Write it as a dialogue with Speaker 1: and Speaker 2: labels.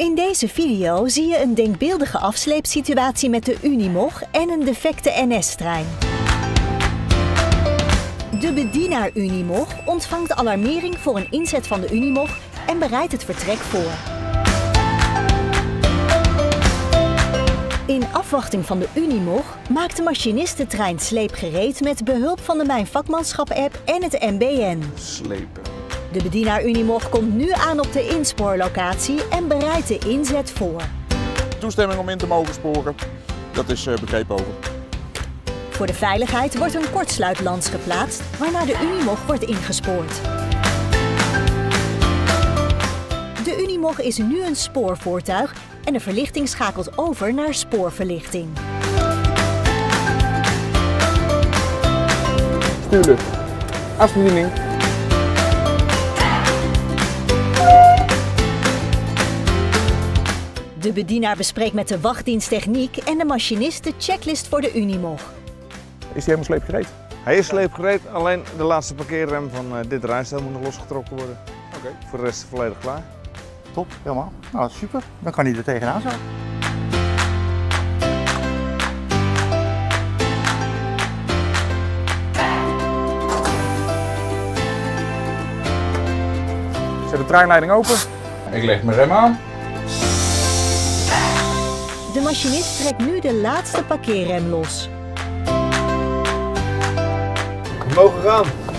Speaker 1: In deze video zie je een denkbeeldige afsleepsituatie met de Unimog en een defecte NS-trein. De bedienaar Unimog ontvangt alarmering voor een inzet van de Unimog en bereidt het vertrek voor. In afwachting van de Unimog maakt de machinist de trein sleepgereed met behulp van de Mijn Vakmanschap-app en het MBN.
Speaker 2: Slepen.
Speaker 1: De bedienaar Unimog komt nu aan op de inspoorlocatie en bereidt de inzet voor.
Speaker 2: Toestemming om in te mogen sporen, dat is eh, begrepen over.
Speaker 1: Voor de veiligheid wordt een kortsluitlans geplaatst, waarna de Unimog wordt ingespoord. De Unimog is nu een spoorvoertuig en de verlichting schakelt over naar spoorverlichting.
Speaker 2: Stuurlijk. Afbediening.
Speaker 1: De bedienaar bespreekt met de wachtdienst techniek en de machinist de checklist voor de Unimog.
Speaker 2: Is die helemaal sleepgereed?
Speaker 3: Hij is sleepgereed, alleen de laatste parkeerrem van eh, dit rijstel moet nog losgetrokken worden.
Speaker 2: Oké.
Speaker 3: Voor de rest volledig klaar.
Speaker 4: Top, helemaal. Nou, super. Dan kan hij er tegenaan zo.
Speaker 2: Zet de treinleiding open. Ik leg mijn rem aan.
Speaker 1: De machinist trekt nu de laatste parkeerrem los.
Speaker 3: We mogen gaan.